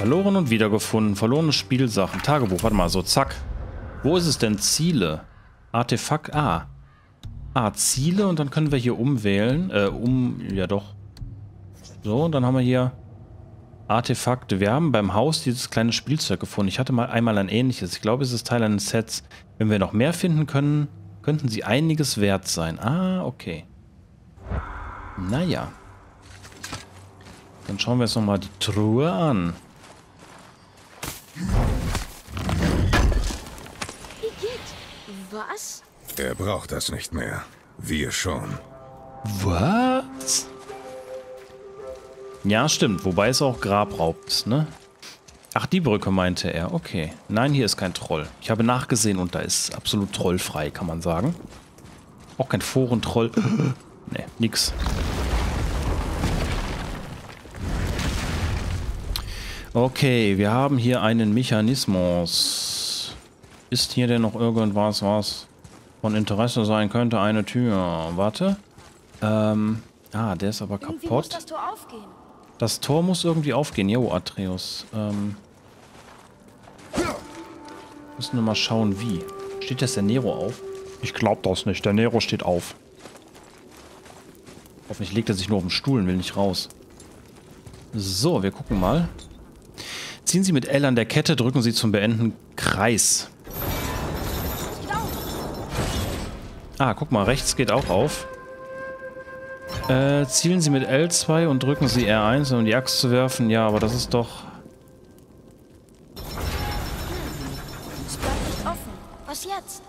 Verloren und wiedergefunden. Verlorene Spielsachen. Tagebuch. Warte mal, so zack. Wo ist es denn? Ziele. Artefakt. Ah. Ah, Ziele und dann können wir hier umwählen. Äh, um. Ja, doch. So, und dann haben wir hier Artefakte. Wir haben beim Haus dieses kleine Spielzeug gefunden. Ich hatte mal einmal ein ähnliches. Ich glaube, es ist Teil eines Sets. Wenn wir noch mehr finden können, könnten sie einiges wert sein. Ah, okay. Naja. Dann schauen wir uns nochmal die Truhe an. Was? Er braucht das nicht mehr. Wir schon. Was? Ja, stimmt. Wobei es auch Grabraub ist, ne? Ach, die Brücke meinte er. Okay. Nein, hier ist kein Troll. Ich habe nachgesehen und da ist absolut trollfrei, kann man sagen. Auch kein Forentroll. ne, nix. Okay, wir haben hier einen Mechanismus. Ist hier denn noch irgendwas, was von Interesse sein könnte? Eine Tür. Warte. Ähm, ah, der ist aber Irgendwie kaputt. muss das Tor aufgehen. Das Tor muss irgendwie aufgehen. Jo, Atreus. Ähm, müssen wir mal schauen, wie. Steht das der Nero auf? Ich glaube das nicht. Der Nero steht auf. Hoffentlich legt er sich nur auf den Stuhl und will nicht raus. So, wir gucken mal. Ziehen Sie mit L an der Kette, drücken Sie zum Beenden Kreis. Ah, guck mal, rechts geht auch auf. Äh, zielen Sie mit L2 und drücken Sie R1, um die Axt zu werfen. Ja, aber das ist doch... Was jetzt?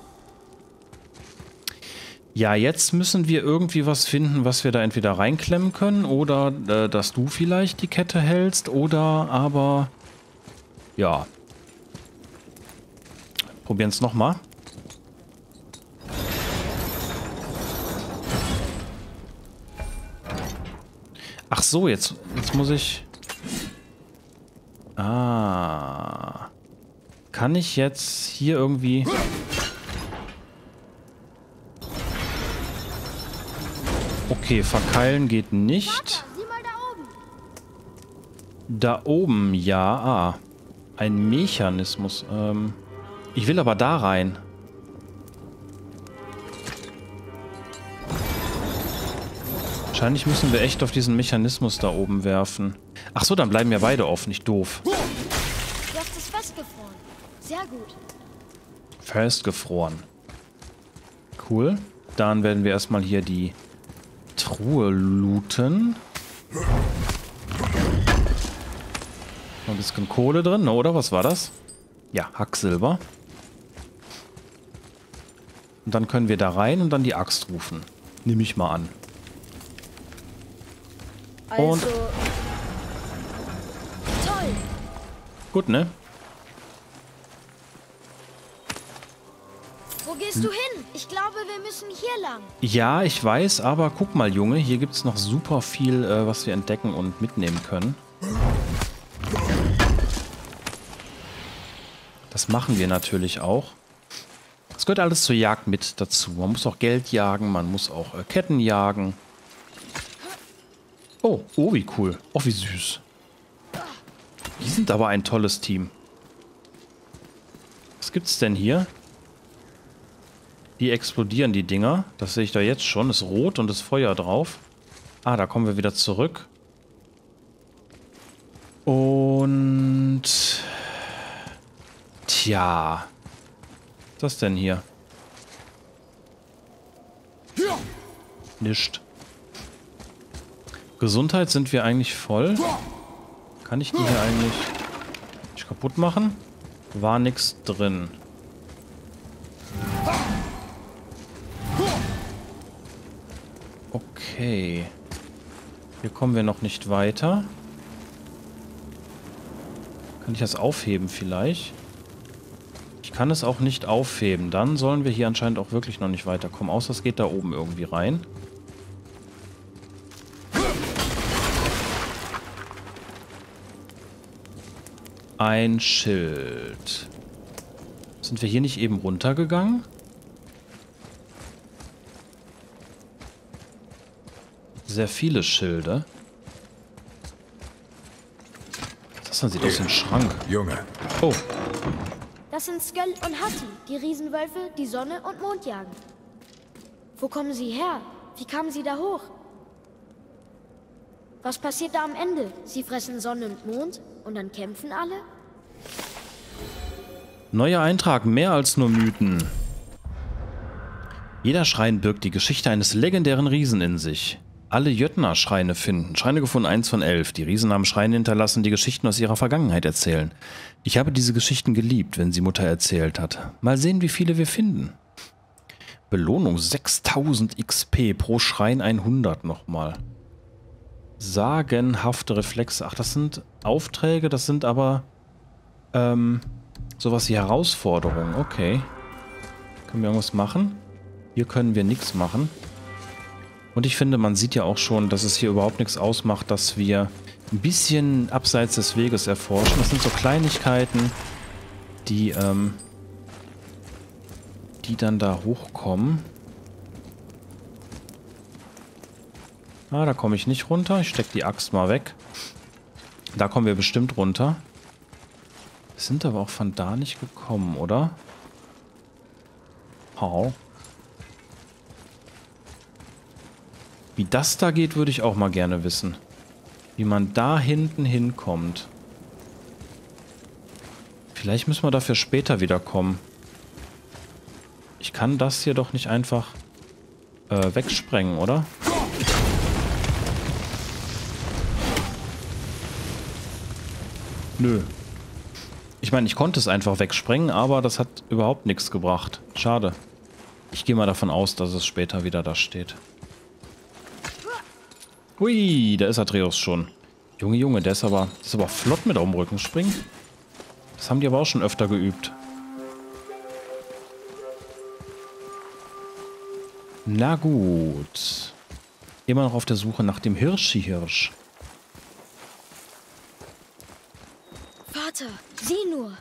Ja, jetzt müssen wir irgendwie was finden, was wir da entweder reinklemmen können oder äh, dass du vielleicht die Kette hältst oder aber... Ja. Probieren es nochmal. Ach so, jetzt, jetzt muss ich... Ah. Kann ich jetzt hier irgendwie... Okay, verkeilen geht nicht. Da oben, ja. Ah. Ein Mechanismus. Ähm, ich will aber da rein. Wahrscheinlich müssen wir echt auf diesen Mechanismus da oben werfen. Ach so, dann bleiben ja beide offen. Nicht doof. Jetzt ist festgefroren. Sehr gut. Festgefroren. Cool. Dann werden wir erstmal hier die Truhe looten. Noch ein bisschen Kohle drin, ne, oder? Was war das? Ja, Hacksilber. Und dann können wir da rein und dann die Axt rufen. Nehme ich mal an. Also. Und- Toll. Gut, ne? Wo gehst du hin? Ich glaube, wir müssen hier lang. Ja, ich weiß, aber guck mal, Junge, hier gibt es noch super viel, äh, was wir entdecken und mitnehmen können. Das machen wir natürlich auch. Das gehört alles zur Jagd mit dazu. Man muss auch Geld jagen, man muss auch äh, Ketten jagen. Oh, oh, wie cool. Oh, wie süß. Die sind aber ein tolles Team. Was gibt's denn hier? Die explodieren, die Dinger. Das sehe ich da jetzt schon. Ist rot und ist Feuer drauf. Ah, da kommen wir wieder zurück. Und... Tja. Was ist das denn hier? Nischt. Gesundheit sind wir eigentlich voll. Kann ich die hier eigentlich nicht kaputt machen? War nichts drin. Okay. Hier kommen wir noch nicht weiter. Kann ich das aufheben vielleicht? Ich kann es auch nicht aufheben. Dann sollen wir hier anscheinend auch wirklich noch nicht weiterkommen. Außer es geht da oben irgendwie rein. Ein Schild. Sind wir hier nicht eben runtergegangen? Sehr viele Schilde. Das sieht aus wie ein Schrank. Junge, Oh, Das sind Sköll und Hatti, die Riesenwölfe, die Sonne und Mond jagen. Wo kommen sie her? Wie kamen sie da hoch? Was passiert da am Ende? Sie fressen Sonne und Mond und dann kämpfen alle? neuer Eintrag, mehr als nur Mythen. Jeder Schrein birgt die Geschichte eines legendären Riesen in sich. Alle Jötner-Schreine finden. Schreine gefunden 1 von 11. Die Riesen haben Schreine hinterlassen, die Geschichten aus ihrer Vergangenheit erzählen. Ich habe diese Geschichten geliebt, wenn sie Mutter erzählt hat. Mal sehen, wie viele wir finden. Belohnung 6000 XP pro Schrein 100 nochmal. Sagenhafte Reflexe. Ach, das sind Aufträge, das sind aber ähm, sowas wie Herausforderungen. Okay. Können wir irgendwas machen? Hier können wir nichts machen. Und ich finde, man sieht ja auch schon, dass es hier überhaupt nichts ausmacht, dass wir ein bisschen abseits des Weges erforschen. Das sind so Kleinigkeiten, die, ähm, die dann da hochkommen. Ah, da komme ich nicht runter. Ich stecke die Axt mal weg. Da kommen wir bestimmt runter. Sind aber auch von da nicht gekommen, oder? Hau. Wie das da geht, würde ich auch mal gerne wissen. Wie man da hinten hinkommt. Vielleicht müssen wir dafür später wiederkommen. Ich kann das hier doch nicht einfach äh, wegsprengen, oder? Nö. Ich meine, ich konnte es einfach wegsprengen, aber das hat überhaupt nichts gebracht. Schade. Ich gehe mal davon aus, dass es später wieder da steht. Hui, da ist Atreus schon. Junge, Junge, der ist aber, der ist aber flott mit auf dem Rücken springen. Das haben die aber auch schon öfter geübt. Na gut. Immer noch auf der Suche nach dem Hirschi-Hirsch. Vater, sieh nur.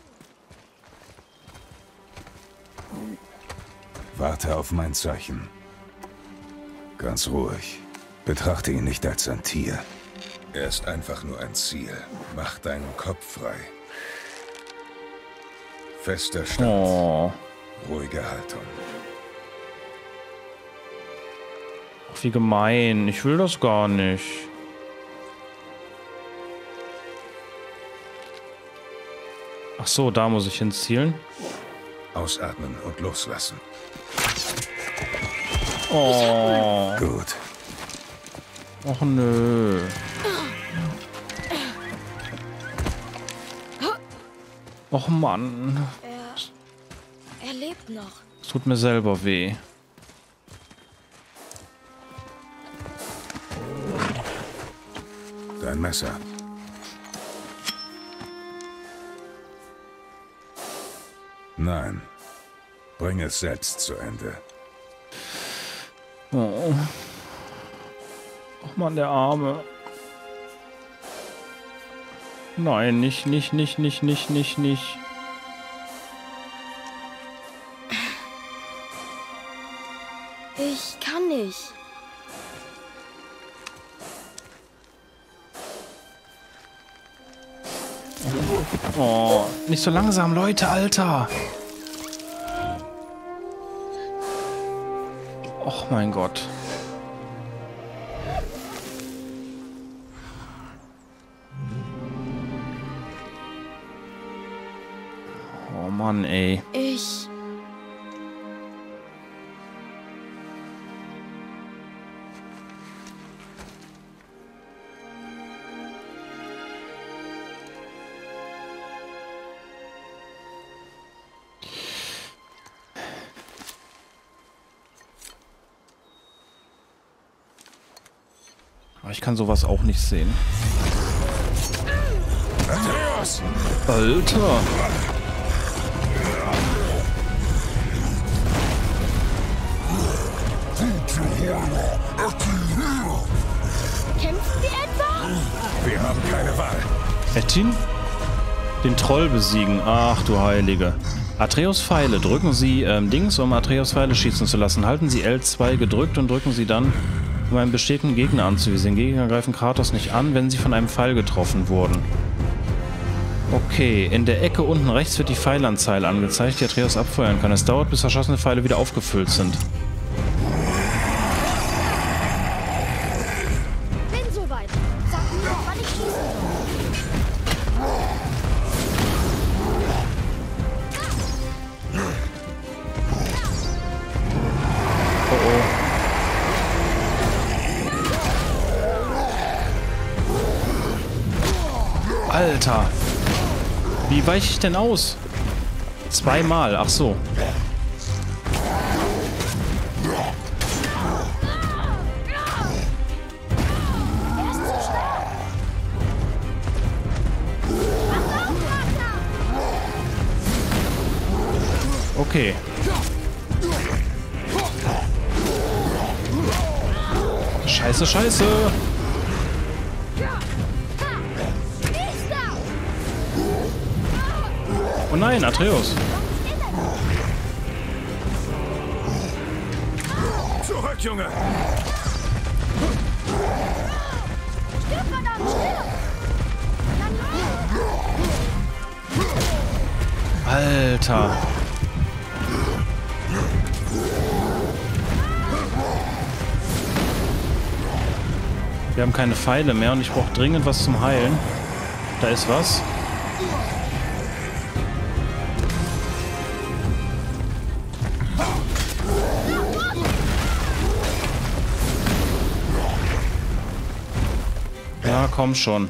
warte auf mein Zeichen. Ganz ruhig. Betrachte ihn nicht als ein Tier. Er ist einfach nur ein Ziel. Mach deinen Kopf frei. Fester Stand, Oh, ruhige Haltung. ach, wie gemein. Ich will das gar nicht. Ach so, da muss ich hinzielen. Ausatmen und loslassen. Oh, Gut. Ach nö. Och Mann, Er, er lebt noch. es tut mir selber weh. Dein Messer. Nein. Bring es selbst zu Ende. Oh. Mann, der Arme. Nein, nicht, nicht, nicht, nicht, nicht, nicht, nicht. Ich kann nicht. Oh, nicht so langsam, Leute, Alter. Och mein Gott. Mann, ey. Ich. Aber ich kann sowas auch nicht sehen. Alter. Kämpfen wir etwa? Wir haben keine Wahl. Ettin? Den Troll besiegen. Ach du Heilige. Atreus Pfeile. Drücken Sie ähm, Dings, um Atreus Pfeile schießen zu lassen. Halten Sie L2 gedrückt und drücken Sie dann, um einen bestehenden Gegner anzuvisieren. Gegner greifen Kratos nicht an, wenn sie von einem Pfeil getroffen wurden. Okay, in der Ecke unten rechts wird die Pfeilanzeige angezeigt, die Atreus abfeuern kann. Es dauert, bis verschossene Pfeile wieder aufgefüllt sind. Weiche ich denn aus? Zweimal, ach so. Okay. Scheiße, scheiße. Oh nein, Atreus. Zurück, Junge! Stirb, verdammt, stirb. Alter. Wir haben keine Pfeile mehr und ich brauche dringend was zum Heilen. Da ist was. Komm schon.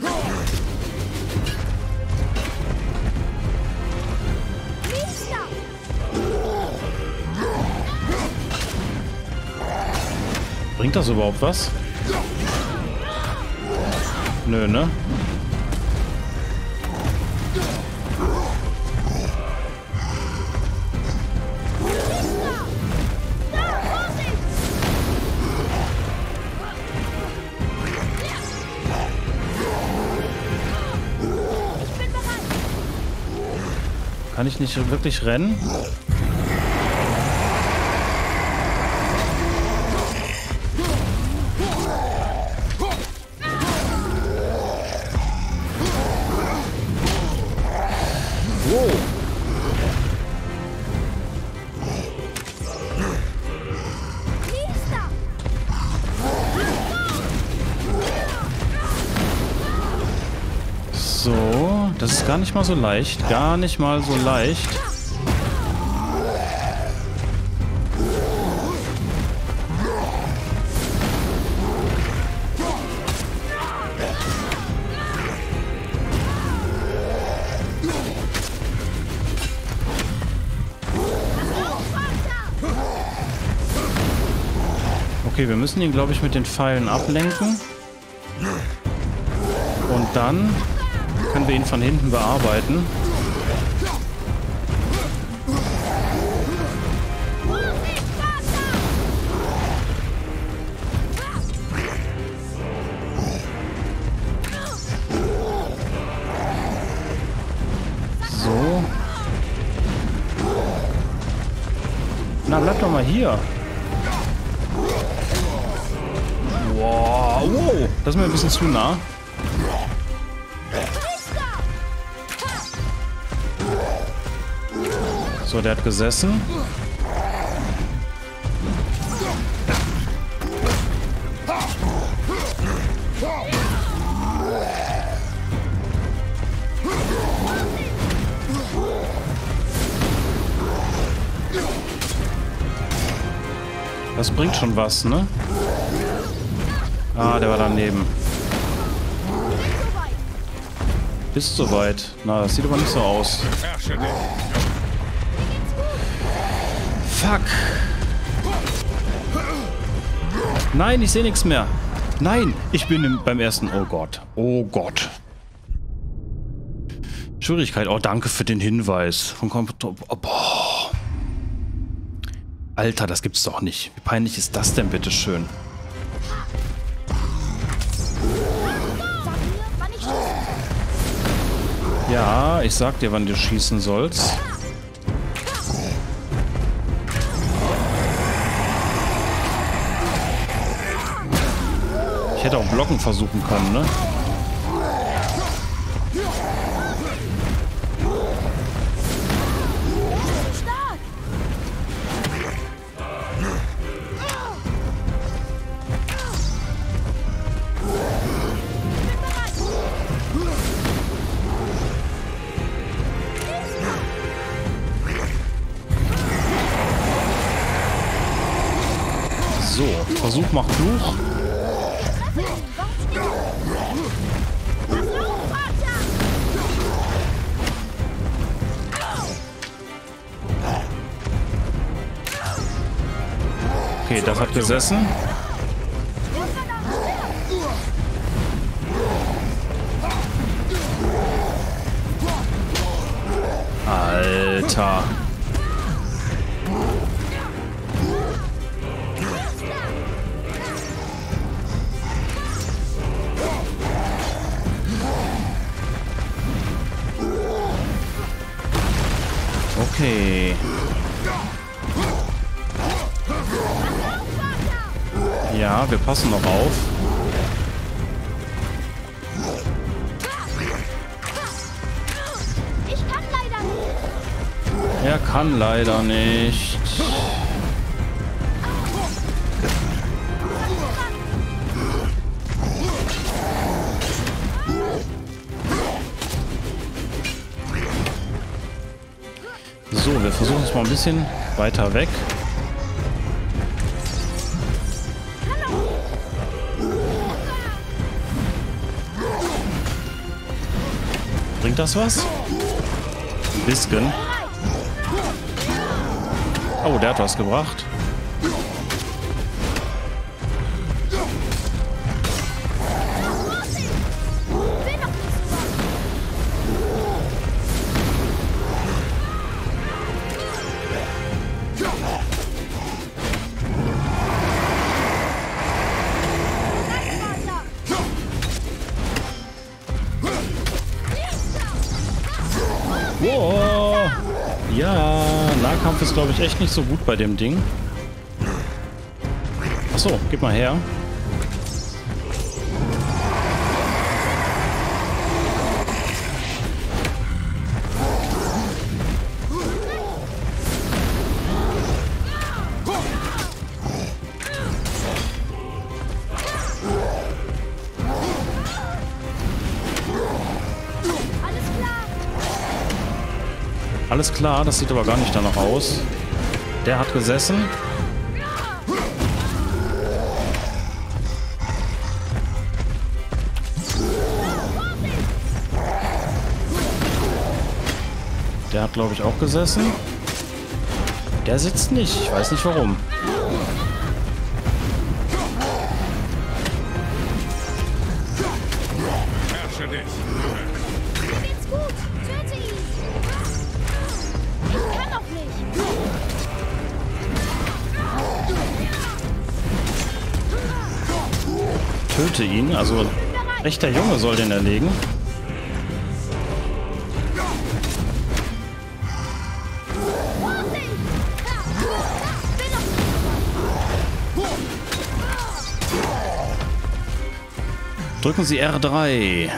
Bringt das überhaupt was? Nö, ne? Kann ich nicht wirklich rennen? So, das ist gar nicht mal so leicht. Gar nicht mal so leicht. Okay, wir müssen ihn, glaube ich, mit den Pfeilen ablenken. Und dann können wir ihn von hinten bearbeiten. So. Na, bleib doch mal hier. Wow, wow. Das ist mir ein bisschen zu nah. So, der hat gesessen. Das bringt schon was, ne? Ah, der war daneben. Bist soweit. Na, das sieht aber nicht so aus. Fuck. Nein, ich sehe nichts mehr. Nein, ich bin im, beim ersten. Oh Gott. Oh Gott. Schwierigkeit. Oh, danke für den Hinweis. Von Computer. Oh. Alter, das gibt's doch nicht. Wie peinlich ist das denn, bitteschön? Ja, ich sag dir, wann du schießen sollst. hätte auch Blocken versuchen können, ne? So, Versuch macht Fluch. Okay, das hat gesessen. Alter. Okay. Ja, wir passen noch auf. Er kann leider nicht. Es mal ein bisschen weiter weg. Bringt das was? Bisschen. Oh, der hat was gebracht. Echt nicht so gut bei dem Ding. Achso, gib mal her. Alles klar, das sieht aber gar nicht danach aus. Der hat gesessen. Der hat, glaube ich, auch gesessen. Der sitzt nicht. Ich weiß nicht warum. Töte ihn. Also, echter Junge soll den erlegen. Drücken Sie R3.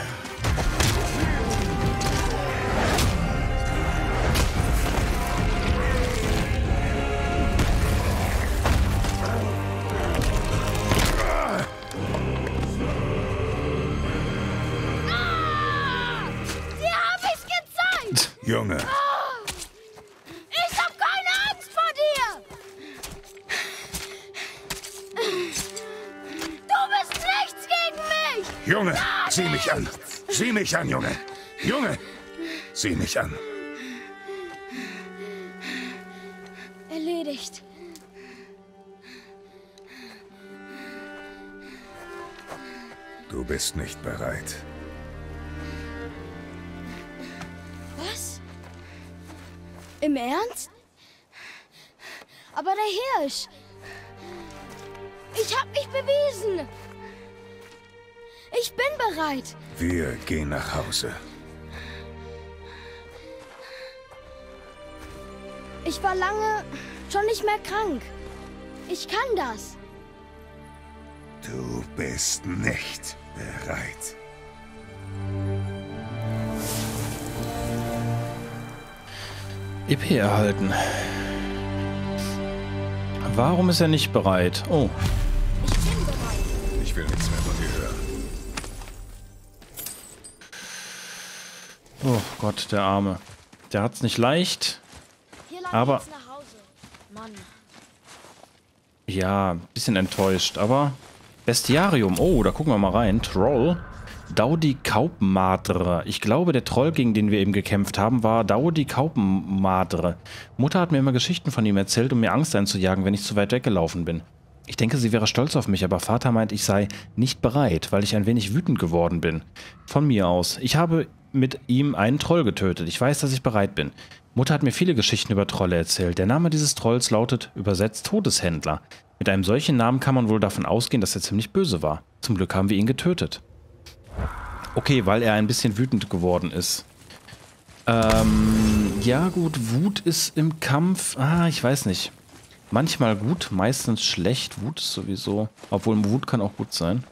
Mich an. Sieh mich an, Junge. Junge, sieh mich an. Erledigt. Du bist nicht bereit. Was? Im Ernst? Aber der Hirsch. Ich hab mich bewiesen. Ich bin bereit. Wir gehen nach Hause. Ich war lange schon nicht mehr krank. Ich kann das. Du bist nicht bereit. EP erhalten. Warum ist er nicht bereit? Oh, Ich bin bereit. Ich will nichts mehr von dir hören. Oh Gott, der Arme. Der hat's nicht leicht. Aber- ja, ein bisschen enttäuscht, aber Bestiarium. Oh, da gucken wir mal rein. Troll. Daudi Kaupmadre. Ich glaube, der Troll, gegen den wir eben gekämpft haben, war Daudi Kaupmadre. Mutter hat mir immer Geschichten von ihm erzählt, um mir Angst einzujagen, wenn ich zu weit weggelaufen bin. Ich denke, sie wäre stolz auf mich, aber Vater meint, ich sei nicht bereit, weil ich ein wenig wütend geworden bin. Von mir aus. Ich habe mit ihm einen Troll getötet. Ich weiß, dass ich bereit bin. Mutter hat mir viele Geschichten über Trolle erzählt. Der Name dieses Trolls lautet übersetzt Todeshändler. Mit einem solchen Namen kann man wohl davon ausgehen, dass er ziemlich böse war. Zum Glück haben wir ihn getötet. Okay, weil er ein bisschen wütend geworden ist. Ähm, ja gut, Wut ist im Kampf... Ah, ich weiß nicht. Manchmal gut, meistens schlecht. Wut ist sowieso... Obwohl Wut kann auch gut sein.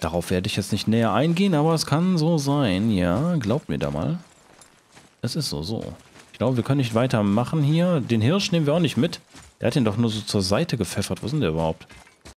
Darauf werde ich jetzt nicht näher eingehen, aber es kann so sein. Ja, glaubt mir da mal. Es ist so, so. Ich glaube, wir können nicht weitermachen hier. Den Hirsch nehmen wir auch nicht mit. Der hat ihn doch nur so zur Seite gepfeffert. Wo sind der überhaupt?